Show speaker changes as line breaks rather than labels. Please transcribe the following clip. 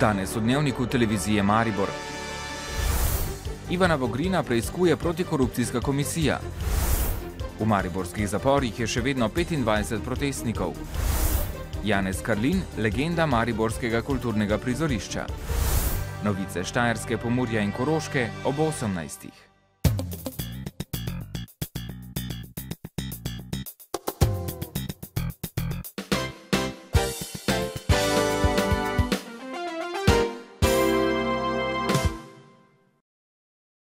Danes v dnevniku televizije Maribor. Ivana Vogrina preizkuje protikorupcijska komisija. V mariborskih zaporih je še vedno 25 protestnikov. Janez Karlin, legenda mariborskega kulturnega prizorišča. Novice Štajerske, Pomurja in Koroške ob 18.